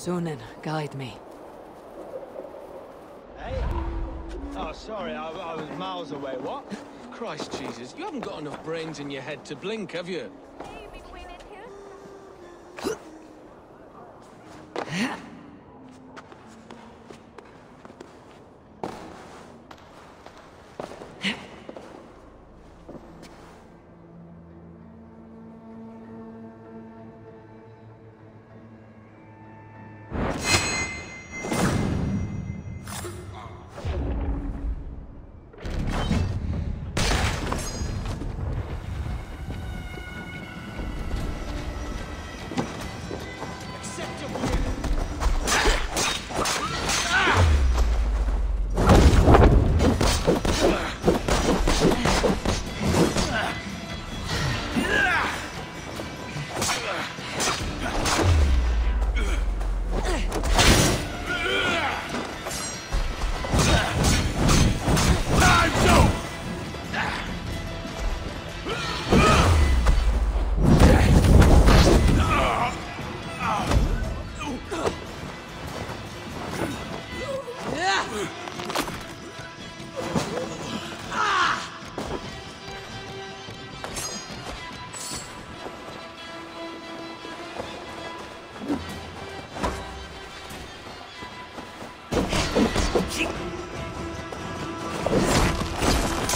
Sunan, guide me. Hey? Oh, sorry, I, I was miles away. What? Christ Jesus, you haven't got enough brains in your head to blink, have you?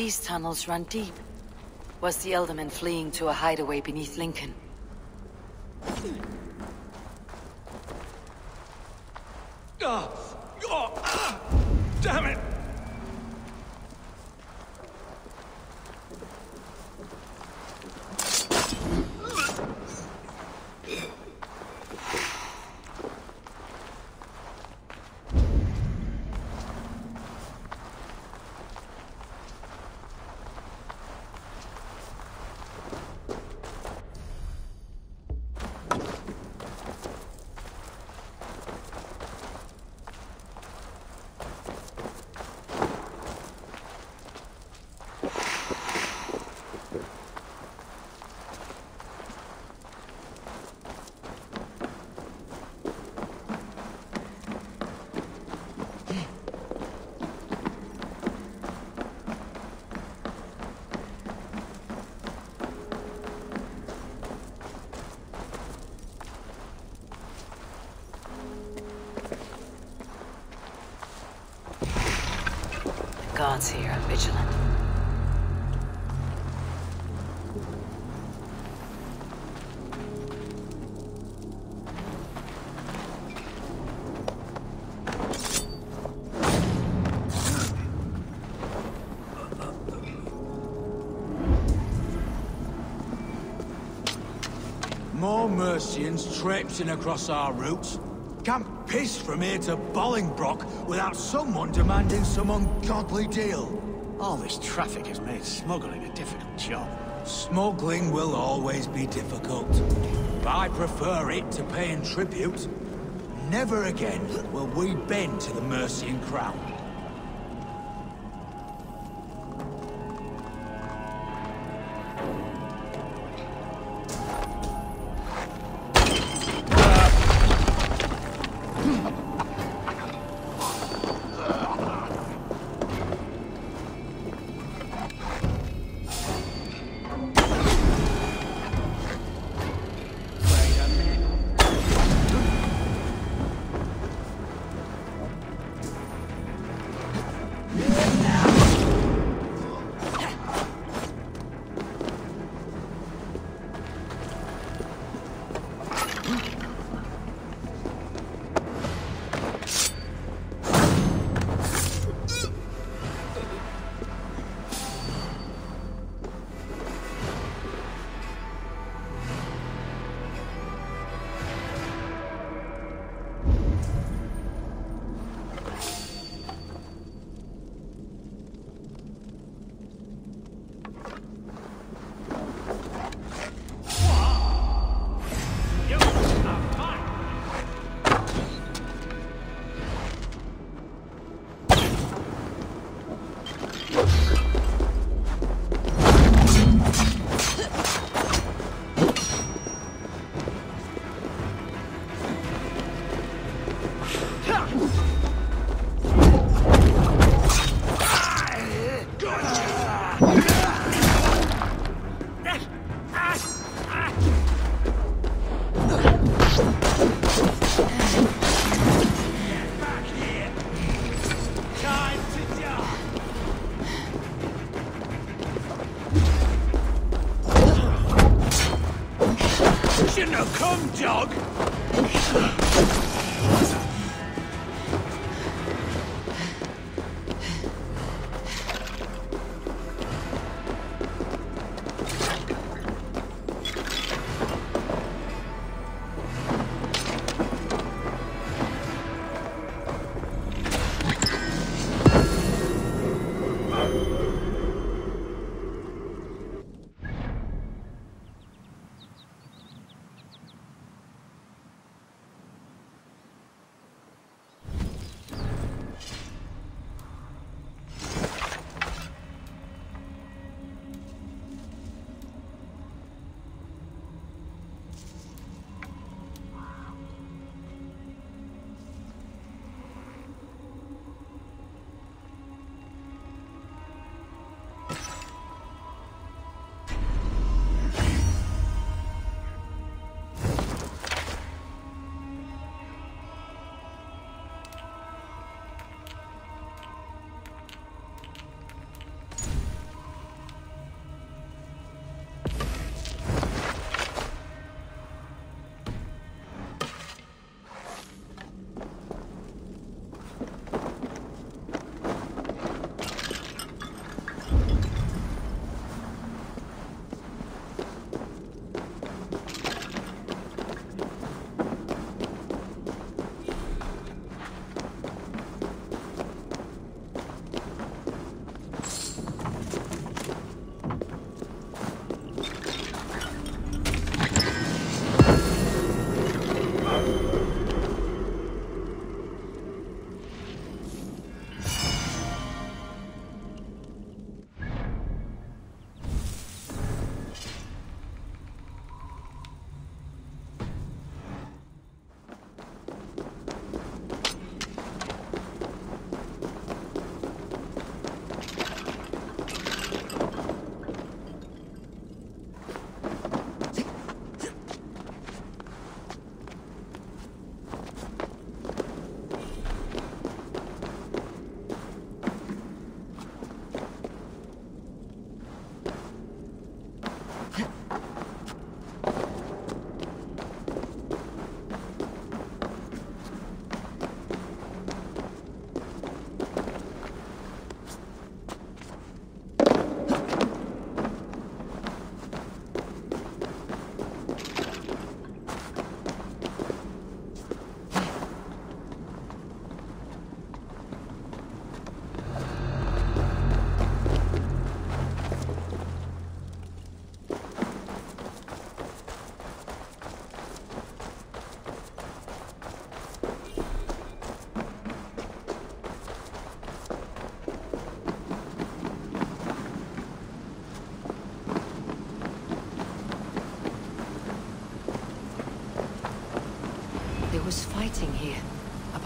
These tunnels run deep. Was the Ealdorman fleeing to a hideaway beneath Lincoln? Oh, oh, ah, damn it! Gods here are vigilant. More Mercians traipsing across our routes. Can't piss from here to Bolingbroke without someone demanding some ungodly deal. All this traffic has made smuggling a difficult job. Smuggling will always be difficult. But I prefer it to paying tribute. Never again will we bend to the Mercian crown. Come,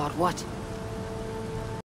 About what?